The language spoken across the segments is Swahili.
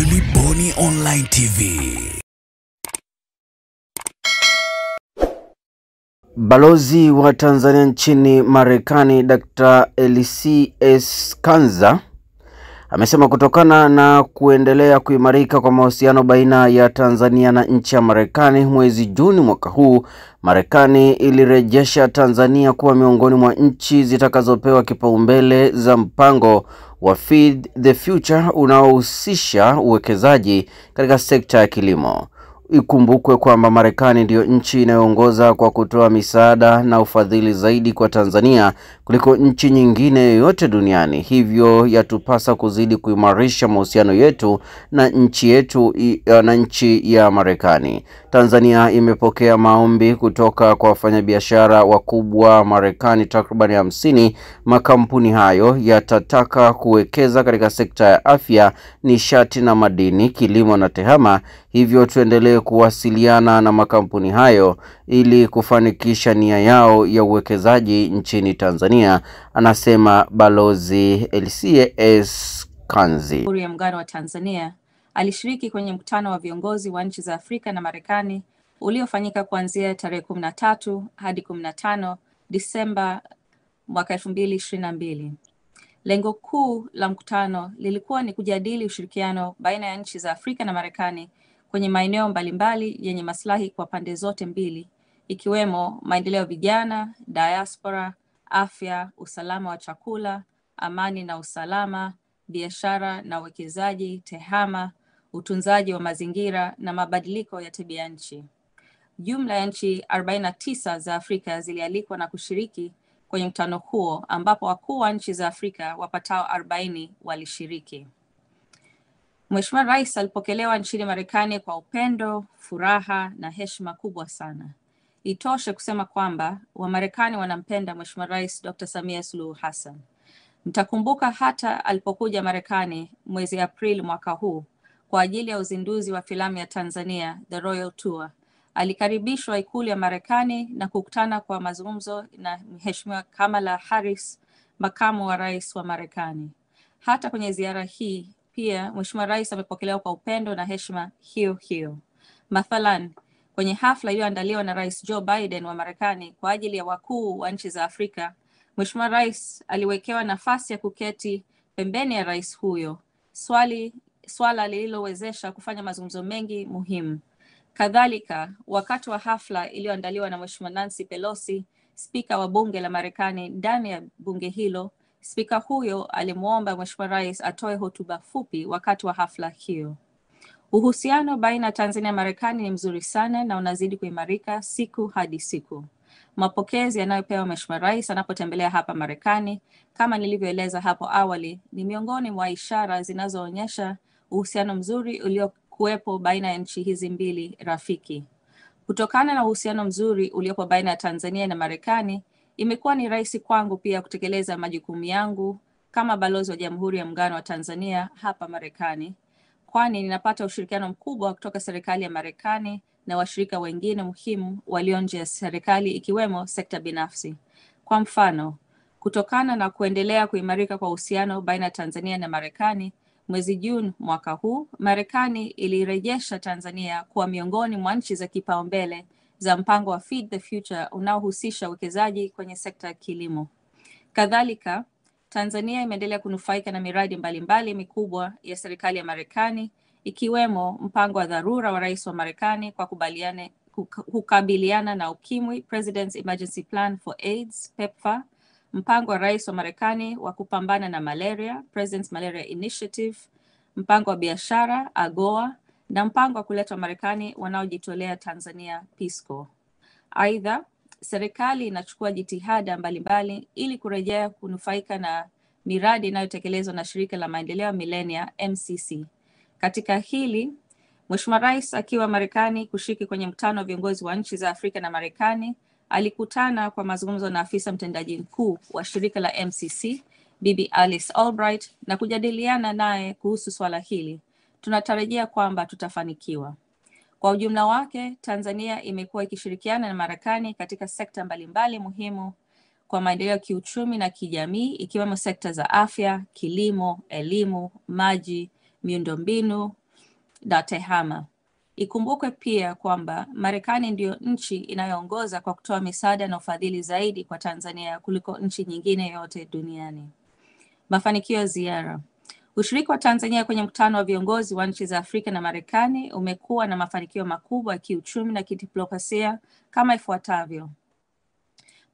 Daily Boni Online TV. Balozi wa Tanzania nchini Marekani Dr. Elisi S. Kanza amesema kutokana na kuendelea kuimarika kwa mahusiano baina ya Tanzania na nchi ya Marekani, mwezi Juni mwaka huu, Marekani ilirejesha Tanzania kuwa miongoni mwa nchi zitakazopewa kipaumbele za mpango wa Feed the Future unaohusisha uwekezaji katika sekta ya kilimo. Ikumbukwe kwamba Marekani ndiyo nchi inayoongoza kwa kutoa misaada na ufadhili zaidi kwa Tanzania kuliko nchi nyingine yoyote duniani. Hivyo yatupasa kuzidi kuimarisha mahusiano yetu na nchi yetu na nchi ya Marekani. Tanzania imepokea maombi kutoka kwa wafanyabiashara wakubwa Marekani takriban hamsini. Makampuni hayo yatataka kuwekeza katika sekta ya afya, nishati na madini, kilimo na tehama. Hivyo tuendelee kuwasiliana na makampuni hayo ili kufanikisha nia yao ya uwekezaji nchini Tanzania, anasema Balozi lcs S. Kanzi. Jamhuri ya Muungano wa Tanzania alishiriki kwenye mkutano wa viongozi wa nchi za Afrika na Marekani uliofanyika kuanzia tarehe kumi na tatu hadi kumi na tano Disemba mwaka elfu mbili ishirini na mbili. Lengo kuu la mkutano lilikuwa ni kujadili ushirikiano baina ya nchi za Afrika na Marekani kwenye maeneo mbalimbali yenye maslahi kwa pande zote mbili ikiwemo maendeleo ya vijana, diaspora, afya, usalama wa chakula, amani na usalama, biashara na uwekezaji, tehama, utunzaji wa mazingira na mabadiliko ya tabia nchi. Jumla ya nchi 49 za Afrika zilialikwa na kushiriki kwenye mkutano huo ambapo wakuu wa nchi za Afrika wapatao 40 walishiriki. Mheshimiwa Rais alipokelewa nchini Marekani kwa upendo, furaha na heshima kubwa sana. Itoshe kusema kwamba Wamarekani wanampenda Mheshimiwa Rais Dr. Samia Suluhu Hassan. Mtakumbuka hata alipokuja Marekani mwezi Aprili mwaka huu kwa ajili ya uzinduzi wa filamu ya Tanzania The Royal Tour, alikaribishwa ikulu ya Marekani na kukutana kwa mazungumzo na Mheshimiwa Kamala Harris, makamu wa rais wa Marekani. Hata kwenye ziara hii pia Mheshimiwa Rais amepokelewa kwa upendo na heshima hiyo hiyo. Mathalan, kwenye hafla iliyoandaliwa na Rais Joe Biden wa Marekani kwa ajili ya wakuu wa nchi za Afrika, Mheshimiwa Rais aliwekewa nafasi ya kuketi pembeni ya rais huyo, swali swala lililowezesha kufanya mazungumzo mengi muhimu. Kadhalika, wakati wa hafla iliyoandaliwa na Mheshimiwa Nancy Pelosi, spika wa bunge la Marekani, ndani ya bunge hilo, spika huyo alimwomba Mheshimiwa Rais atoe hotuba fupi wakati wa hafla hiyo. Uhusiano baina ya Tanzania na Marekani ni mzuri sana na unazidi kuimarika siku hadi siku. Mapokezi yanayopewa Mheshimiwa Rais anapotembelea hapa Marekani, kama nilivyoeleza hapo awali, ni miongoni mwa ishara zinazoonyesha uhusiano mzuri uliokuwepo baina ya nchi hizi mbili rafiki. Kutokana na uhusiano mzuri uliopo baina ya Tanzania na Marekani, imekuwa ni rahisi kwangu pia kutekeleza majukumu yangu kama balozi wa Jamhuri ya Muungano wa Tanzania hapa Marekani, kwani ninapata ushirikiano mkubwa kutoka serikali ya Marekani na washirika wengine muhimu walio nje ya serikali ikiwemo sekta binafsi. Kwa mfano, kutokana na kuendelea kuimarika kwa uhusiano baina ya Tanzania na Marekani, mwezi Juni mwaka huu, Marekani ilirejesha Tanzania kuwa miongoni mwa nchi za kipaumbele za mpango wa Feed the Future unaohusisha uwekezaji kwenye sekta ya kilimo. Kadhalika, Tanzania imeendelea kunufaika na miradi mbalimbali mikubwa ya serikali ya Marekani ikiwemo mpango wa dharura wa rais wa Marekani kwa kubaliane, kukabiliana na ukimwi, President's Emergency Plan for AIDS, PEPFAR, mpango wa rais wa Marekani wa kupambana na malaria, President's Malaria Initiative, mpango wa biashara AGOA na mpango wa kuletwa Marekani wanaojitolea Tanzania Corps. Aidha, serikali inachukua jitihada mbalimbali ili kurejea kunufaika na miradi inayotekelezwa na shirika la maendeleo ya milenia MCC. Katika hili, Mheshimiwa Rais akiwa Marekani kushiriki kwenye mkutano wa viongozi wa nchi za Afrika na Marekani, alikutana kwa mazungumzo na afisa mtendaji mkuu wa shirika la MCC Bibi Alice Albright na kujadiliana naye kuhusu swala hili. Tunatarajia kwamba tutafanikiwa. Kwa ujumla wake, Tanzania imekuwa ikishirikiana na Marekani katika sekta mbalimbali muhimu kwa maendeleo ya kiuchumi na kijamii ikiwemo sekta za afya, kilimo, elimu, maji, miundombinu, na TEHAMA. Ikumbukwe pia kwamba Marekani ndiyo nchi inayoongoza kwa kutoa misaada na ufadhili zaidi kwa Tanzania kuliko nchi nyingine yote duniani. Mafanikio ya ziara. Ushiriki wa Tanzania kwenye mkutano wa viongozi wa nchi za Afrika na Marekani umekuwa na mafanikio makubwa ya kiuchumi na kidiplomasia kama ifuatavyo.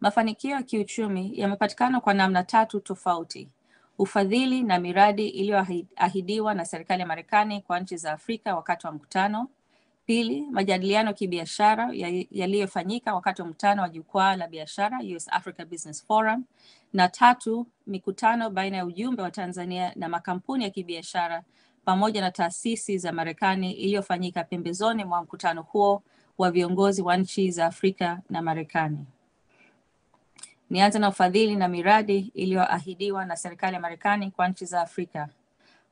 Mafanikio ya kiuchumi yamepatikana kwa namna tatu tofauti: ufadhili na miradi iliyoahidiwa na serikali ya Marekani kwa nchi za Afrika wakati wa mkutano. Pili, majadiliano ya kibiashara yaliyofanyika wakati wa mkutano wa jukwaa la biashara US Africa Business Forum. Na tatu, mikutano baina ya ujumbe wa Tanzania na makampuni ya kibiashara pamoja na taasisi za Marekani iliyofanyika pembezoni mwa mkutano huo wa viongozi wa nchi za Afrika na Marekani. Nianze na ufadhili na miradi iliyoahidiwa na serikali ya Marekani kwa nchi za Afrika.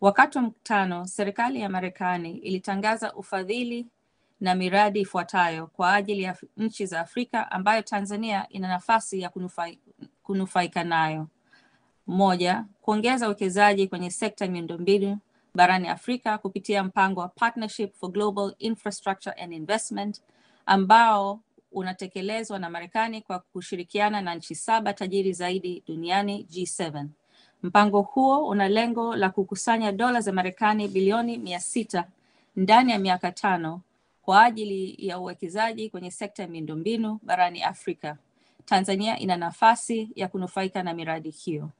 Wakati wa mkutano, serikali ya Marekani ilitangaza ufadhili na miradi ifuatayo kwa ajili ya nchi za Afrika ambayo Tanzania ina nafasi ya kunufai, kunufaika nayo. Moja, kuongeza uwekezaji kwenye sekta ya miundombinu barani Afrika kupitia mpango wa Partnership for Global Infrastructure and Investment ambao unatekelezwa na Marekani kwa kushirikiana na nchi saba tajiri zaidi duniani G7. Mpango huo una lengo la kukusanya dola za Marekani bilioni mia sita ndani ya miaka tano kwa ajili ya uwekezaji kwenye sekta ya miundombinu barani Afrika. Tanzania ina nafasi ya kunufaika na miradi hiyo.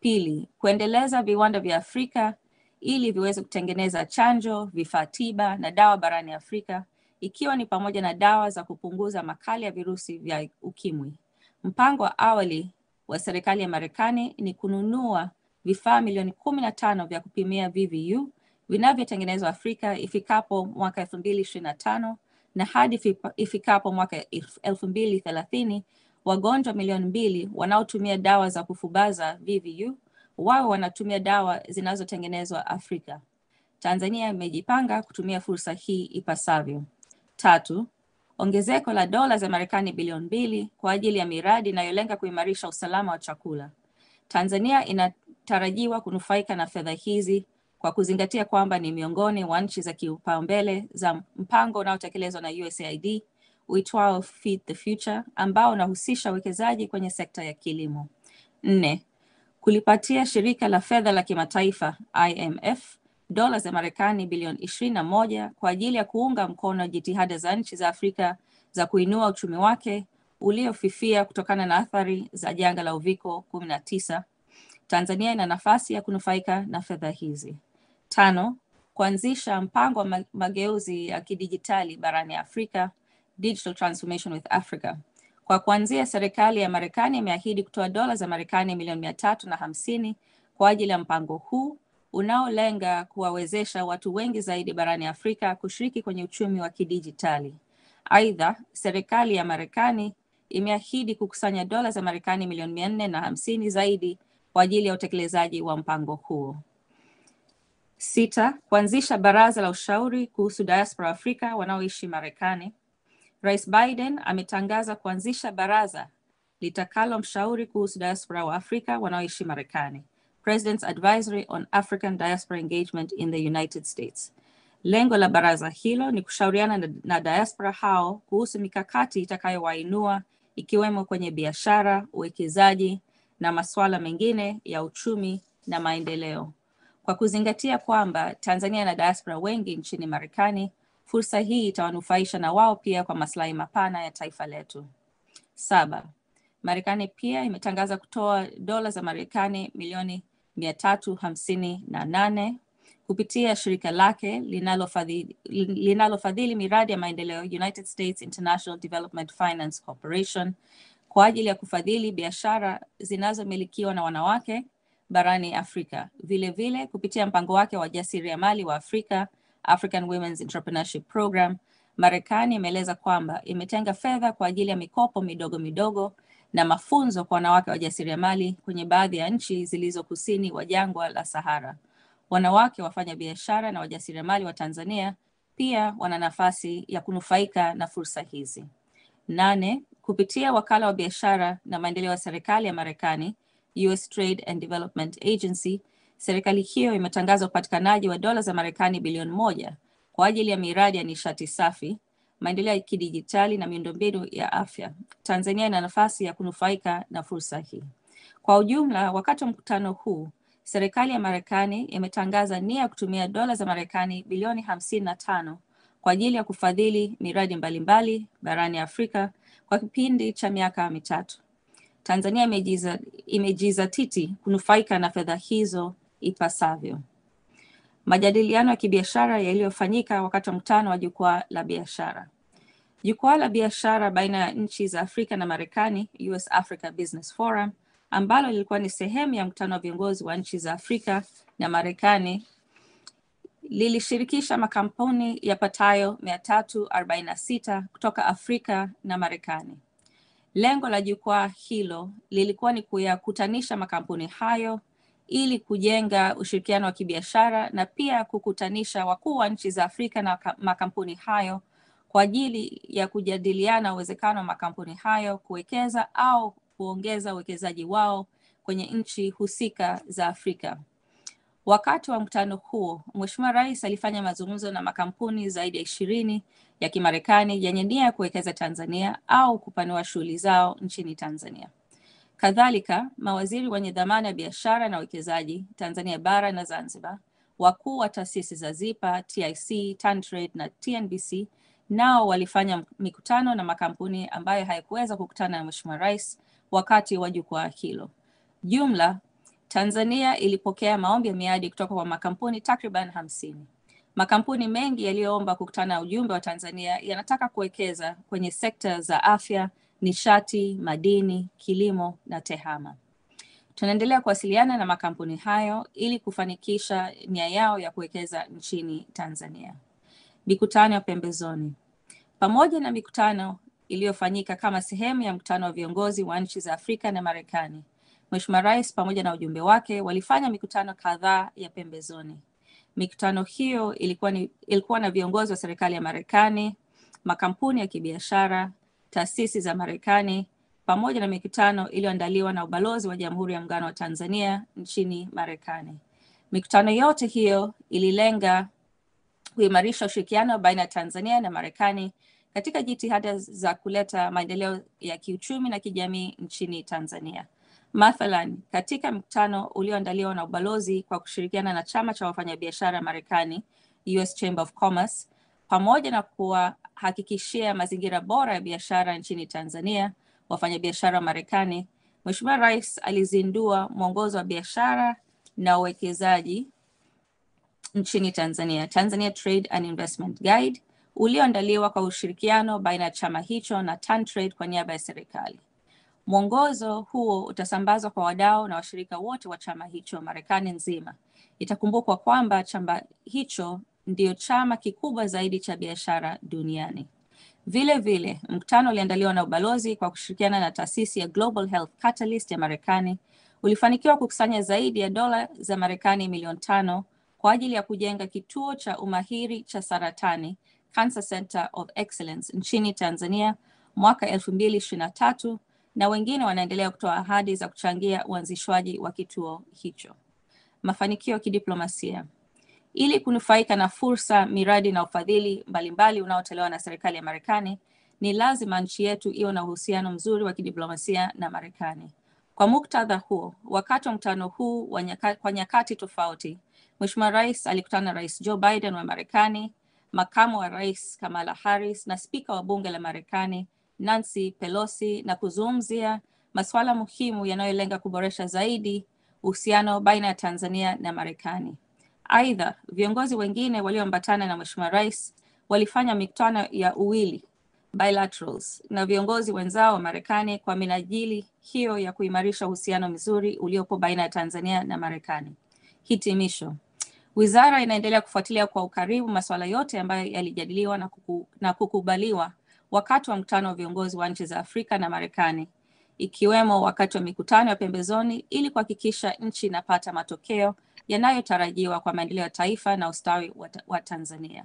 Pili, kuendeleza viwanda vya Afrika ili viweze kutengeneza chanjo, vifaa tiba na dawa barani Afrika ikiwa ni pamoja na dawa za kupunguza makali ya virusi vya ukimwi. Mpango wa awali wa serikali ya Marekani ni kununua vifaa milioni kumi na tano vya kupimia VVU vinavyotengenezwa Afrika ifikapo mwaka elfu mbili ishirini na tano na hadi ifikapo mwaka elfu mbili thelathini wagonjwa milioni mbili wanaotumia dawa za kufubaza VVU wawe wanatumia dawa zinazotengenezwa Afrika. Tanzania imejipanga kutumia fursa hii ipasavyo. Tatu, ongezeko la dola za Marekani bilioni mbili kwa ajili ya miradi inayolenga kuimarisha usalama wa chakula. Tanzania inatarajiwa kunufaika na fedha hizi kwa kuzingatia kwamba ni miongoni mwa nchi za kipaumbele za mpango unaotekelezwa na USAID uitwao Feed the Future ambao unahusisha uwekezaji kwenye sekta ya kilimo. Nne, kulipatia shirika la fedha la kimataifa IMF dola za Marekani bilioni ishirini na moja kwa ajili ya kuunga mkono jitihada za nchi za Afrika za kuinua uchumi wake uliofifia kutokana na athari za janga la uviko 19. Tanzania ina nafasi ya kunufaika na fedha hizi. Tano, kuanzisha mpango wa mageuzi ya kidijitali barani Afrika, Digital Transformation with Africa. Kwa kuanzia, serikali ya Marekani imeahidi kutoa dola za Marekani milioni mia tatu na hamsini kwa ajili ya mpango huu unaolenga kuwawezesha watu wengi zaidi barani Afrika kushiriki kwenye uchumi wa kidijitali. Aidha, serikali ya Marekani imeahidi kukusanya dola za Marekani milioni mia nne na hamsini zaidi kwa ajili ya utekelezaji wa mpango huo. Sita, kuanzisha baraza la ushauri kuhusu diaspora Afrika wanaoishi Marekani. Rais Biden ametangaza kuanzisha baraza litakalo mshauri kuhusu diaspora wa Afrika wanaoishi Marekani. President's Advisory on African Diaspora Engagement in the United States. Lengo la baraza hilo ni kushauriana na, na diaspora hao kuhusu mikakati itakayowainua ikiwemo kwenye biashara, uwekezaji na masuala mengine ya uchumi na maendeleo. Kwa kuzingatia kwamba Tanzania na diaspora wengi nchini Marekani, fursa hii itawanufaisha na wao pia kwa maslahi mapana ya taifa letu. Saba, Marekani pia imetangaza kutoa dola za Marekani milioni mia tatu hamsini na nane kupitia shirika lake linalofadhili linalofadhili miradi ya maendeleo United States International Development Finance Corporation kwa ajili ya kufadhili biashara zinazomilikiwa na wanawake barani Afrika. Vilevile vile kupitia mpango wake wa jasiriamali wa Afrika, African Women's Entrepreneurship Program, Marekani imeeleza kwamba imetenga fedha kwa ajili ya mikopo midogo midogo na mafunzo kwa wanawake wajasiriamali kwenye baadhi ya nchi zilizo kusini wa jangwa la Sahara. Wanawake wafanya biashara na wajasiriamali wa Tanzania pia wana nafasi ya kunufaika na fursa hizi. Nane, kupitia wakala wa biashara na maendeleo ya serikali ya Marekani, US Trade and Development Agency, serikali hiyo imetangaza upatikanaji wa dola za Marekani bilioni moja kwa ajili ya miradi ya nishati safi, maendeleo ya kidijitali na miundombinu ya afya. Tanzania ina nafasi ya kunufaika na fursa hii. Kwa ujumla, wakati wa mkutano huu, serikali ya Marekani imetangaza nia ya kutumia dola za Marekani bilioni hamsini na tano kwa ajili ya kufadhili miradi mbalimbali barani Afrika kwa kipindi cha miaka mitatu. Tanzania imejiza, imejizatiti kunufaika na fedha hizo ipasavyo. Majadiliano ya kibiashara yaliyofanyika wakati wa mkutano wa jukwaa la biashara. Jukwaa la biashara baina ya nchi za Afrika na Marekani, US Africa Business Forum, ambalo lilikuwa ni sehemu ya mkutano wa viongozi wa nchi za Afrika na Marekani lilishirikisha makampuni yapatayo 346 kutoka Afrika na Marekani. Lengo la jukwaa hilo lilikuwa ni kuyakutanisha makampuni hayo ili kujenga ushirikiano wa kibiashara na pia kukutanisha wakuu wa nchi za Afrika na makampuni hayo kwa ajili ya kujadiliana uwezekano wa makampuni hayo kuwekeza au kuongeza uwekezaji wao kwenye nchi husika za Afrika. Wakati wa mkutano huo, Mheshimiwa Rais alifanya mazungumzo na makampuni zaidi ya ishirini ya Kimarekani yenye nia ya kuwekeza Tanzania au kupanua shughuli zao nchini Tanzania. Kadhalika, mawaziri wenye dhamana ya biashara na uwekezaji Tanzania bara na Zanzibar, wakuu wa taasisi za ZIPA, TIC, TanTrade na TNBC nao walifanya mikutano na makampuni ambayo hayakuweza kukutana na Mheshimiwa Rais wakati wa jukwaa hilo. Jumla, Tanzania ilipokea maombi ya miadi kutoka kwa makampuni takriban hamsini. Makampuni mengi yaliyoomba kukutana na ujumbe wa Tanzania yanataka kuwekeza kwenye sekta za afya, nishati, madini, kilimo na tehama. Tunaendelea kuwasiliana na makampuni hayo ili kufanikisha nia yao ya kuwekeza nchini Tanzania. Mikutano ya pembezoni. Pamoja na mikutano iliyofanyika kama sehemu ya mkutano wa viongozi wa nchi za Afrika na Marekani, Mheshimiwa Rais pamoja na ujumbe wake walifanya mikutano kadhaa ya pembezoni. Mikutano hiyo ilikuwa, ni, ilikuwa na viongozi wa serikali ya Marekani, makampuni ya kibiashara, taasisi za Marekani pamoja na mikutano iliyoandaliwa na ubalozi wa Jamhuri ya Muungano wa Tanzania nchini Marekani. Mikutano yote hiyo ililenga kuimarisha ushirikiano baina ya Tanzania na Marekani katika jitihada za kuleta maendeleo ya kiuchumi na kijamii nchini Tanzania. Mathalan, katika mkutano ulioandaliwa na ubalozi kwa kushirikiana na chama cha wafanyabiashara Marekani, US Chamber of Commerce, pamoja na kuwahakikishia mazingira bora ya biashara nchini Tanzania wafanyabiashara wa Marekani, Mheshimiwa Rais alizindua mwongozo wa biashara na uwekezaji nchini Tanzania, Tanzania Trade and Investment Guide, ulioandaliwa kwa ushirikiano baina ya chama hicho na TanTrade kwa niaba ya serikali. Mwongozo huo utasambazwa kwa wadau na washirika wote wa chama hicho Marekani nzima. Itakumbukwa kwamba chama hicho ndio chama kikubwa zaidi cha biashara duniani. Vile vile, mkutano uliandaliwa na ubalozi kwa kushirikiana na taasisi ya Global Health Catalyst ya Marekani ulifanikiwa kukusanya zaidi ya dola za Marekani milioni tano kwa ajili ya kujenga kituo cha umahiri cha saratani Cancer Center of Excellence nchini Tanzania mwaka 2023 na wengine wanaendelea kutoa ahadi za kuchangia uanzishwaji wa kituo hicho. Mafanikio ya kidiplomasia. Ili kunufaika na fursa, miradi na ufadhili mbalimbali unaotolewa na serikali ya Marekani, ni lazima nchi yetu iwe na uhusiano mzuri wa kidiplomasia na Marekani. Kwa muktadha huo, wakati wa mkutano huu kwa nyakati tofauti, Mheshimiwa Rais alikutana na Rais Joe Biden wa Marekani, makamu wa rais Kamala Harris na spika wa bunge la Marekani Nancy Pelosi na kuzungumzia masuala muhimu yanayolenga kuboresha zaidi uhusiano baina ya Tanzania na Marekani. Aidha, viongozi wengine walioambatana na Mheshimiwa Rais walifanya mikutano ya uwili bilaterals na viongozi wenzao wa Marekani kwa minajili hiyo ya kuimarisha uhusiano mzuri uliopo baina ya Tanzania na Marekani. Hitimisho. Wizara inaendelea kufuatilia kwa ukaribu masuala yote ambayo yalijadiliwa na, kuku, na kukubaliwa wakati wa mkutano wa viongozi wa nchi za Afrika na Marekani, ikiwemo wakati wa mikutano ya pembezoni ili kuhakikisha nchi inapata matokeo yanayotarajiwa kwa maendeleo ya taifa na ustawi wa, wa Tanzania.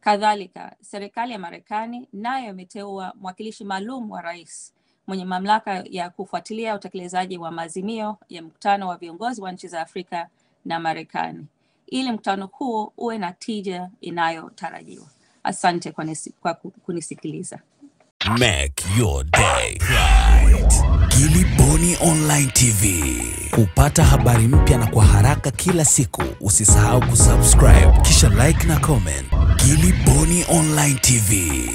Kadhalika, serikali ya Marekani nayo imeteua mwakilishi maalum wa rais mwenye mamlaka ya kufuatilia utekelezaji wa maazimio ya mkutano wa viongozi wa nchi za Afrika na Marekani. ili mkutano huo uwe na tija inayotarajiwa. Asante kwa, nisi, kwa ku- kunisikiliza. Make your day right. Gilly Bonny Online TV. Kupata habari mpya na kwa haraka kila siku, usisahau kusubscribe kisha like na comment. Gilly Bonny Online TV.